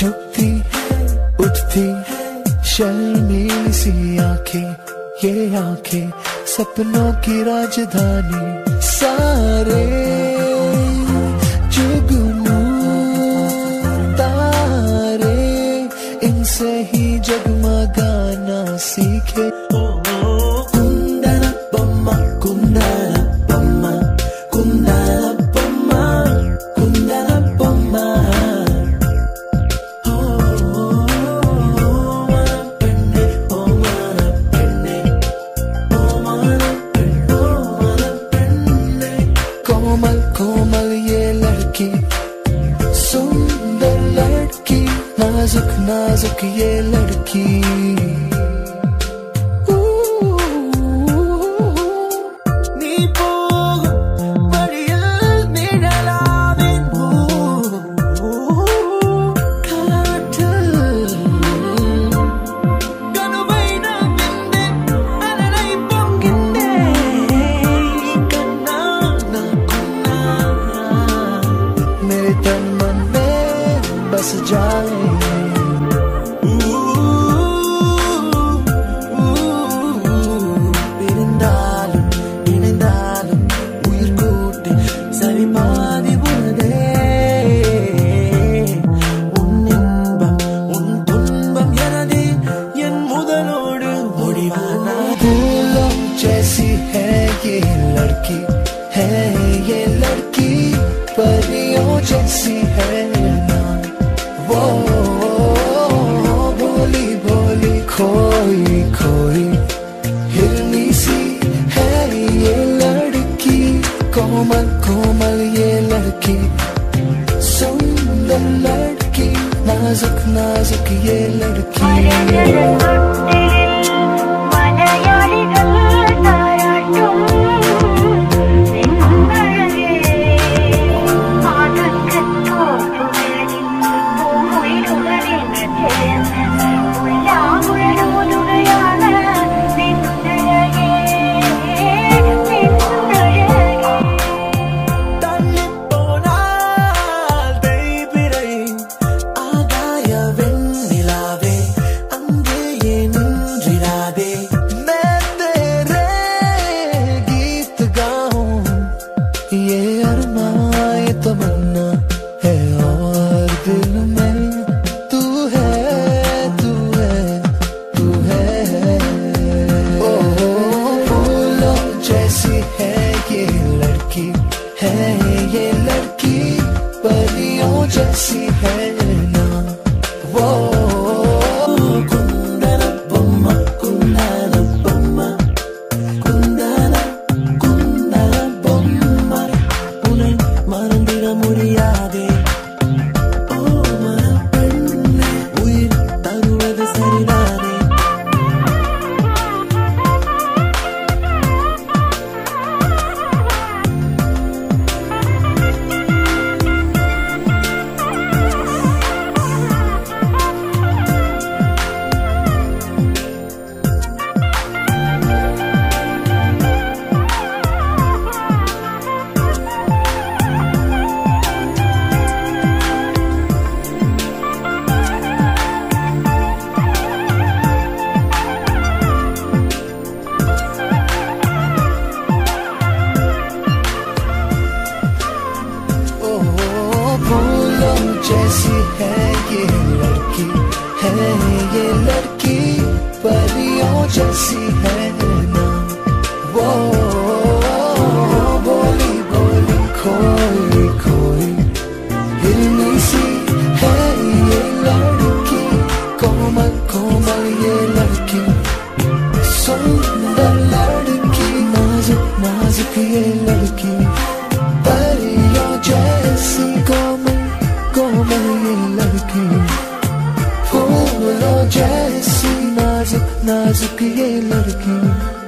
झुकती उठती शर्मीली सी आँखें, ये आँखें, सपनों की राजधानी, सारे जुगनू, तारे, इनसे ही जगमगाना सीखे। कुंदन बम्मा कुंदन कोमल कोमल ये लड़की। सुंदर लड़की नाजुक नाजुक ये लड़की। परियों जैसी है वो, बोली बोली, खोई खोई। हिलनी सी है ये लड़की, कोमल कोमल ये लड़की। सुंदर लड़की, नाजुक नाजुक ये लड़की। जैसी है lurking.